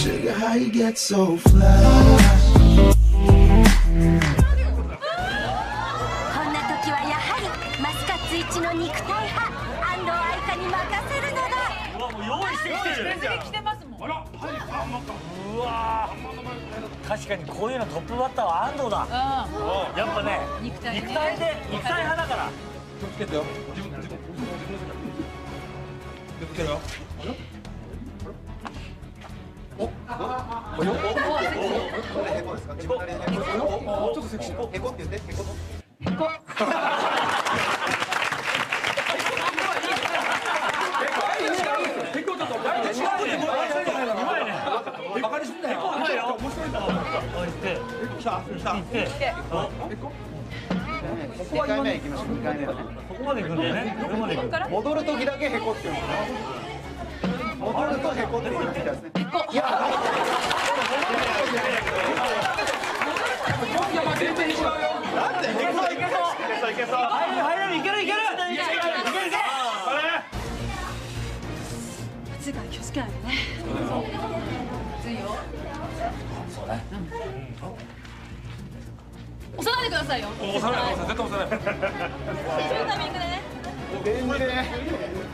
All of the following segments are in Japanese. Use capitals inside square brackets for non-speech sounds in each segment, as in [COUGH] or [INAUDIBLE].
Sugar, how you get so fly? こんな時はやはりマスカッツ一の肉体派。安藤愛香に任せるのだうわもう用意してきてる来てますもんうわ確かにこういうのトップバッターは安藤だ。やっぱね肉体ね。肉体で肉体派だから。気をつけてよ。自分自分気をつけろよもうちょっとセクシーへこって言ってへこへこちょっと誰違うねうまいねバカにすんなようまいよ面白いんだおいって来た来た行って2回目行きましょう2回目はねここまで行くんだよねここまで行く戻る時だけへこって言うんですね戻るとへこって言うんですねいや入れる入れるいけるいけるいけるいける次から気をつけないとね次よ押さないでくださいよ。押さない押さない絶対押さない [LAUGHS] 全然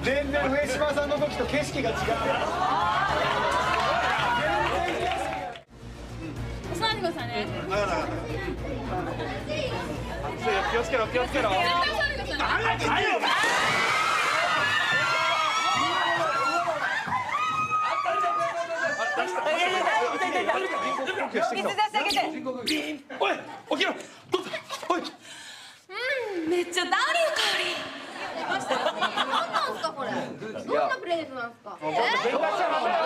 全然上島さんの時と景色が違ってくださいね気をつけろ気をつけろ絶対押さないでください水出してあげておい起きろどう。ぞおいめっちゃダーリンの香り何なんすかこれ。どんなプレゼントなんすか。喧嘩しちゃダメだって